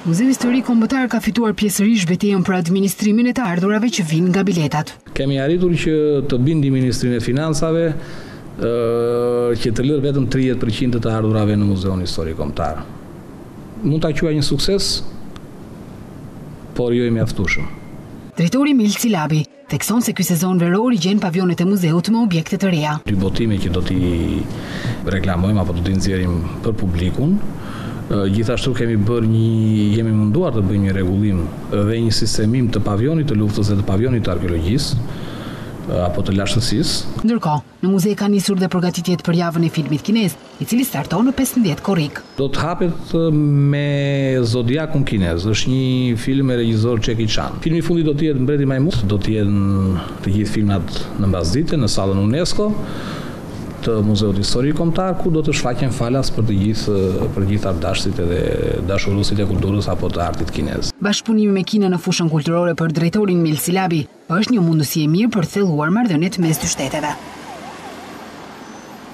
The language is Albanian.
Muzeu Historik Kombëtar ka fituar pjesërisht betejën për administrimin e të ardhurave që vijnë nga biletat. Kemi arritur që të bindim Ministrinë e Financave që të lërë vetëm 30 për qind të të ardhurave në Muzeun Historik Kombëtar. Mund ta quaj një sukses, por jo i mjaftueshëm. Drejtori Melsi Labi, Thekson se ky sezon veror i gjen pavionet e muzeut me objekte të reja. Dy botime që do t'i reklamojmë apo do t'i nxjerrim për publikun. Gjithashtu kemi bërë një jemi munduar të bëjmë një rregullim dhe një sistemim të pavionit të luftës dhe të pavionit të arkeologjisë apo të lashtësisë. Ndërkohë, Në muze kanë nisur dhe përgatitjet për Javën e Filmit Kinez, i cili starton në pesëmbëdhjetë korrik. Do të hapet me Zodiakun Kinez, është një film me regjisor Jackie Chan. Filmi i fundit do të jetë Mbreti Majmun. Do të jenë të gjithë filmat në mbasdite në sallën UNESCO të Muzeut Historik Kombëtar, ku do të shfaqen falas për të gjithë për të gjithë artdashësit edhe dashuruesit e kulturës apo të artit kinez. Bashkëpunimi me Kinën në fushën kulturore për drejtorin Melsi Labi Është një mundësi e mirë për të thelluar marrëdhëniet mes dy shteteve.